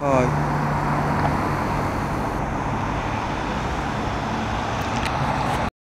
Uh,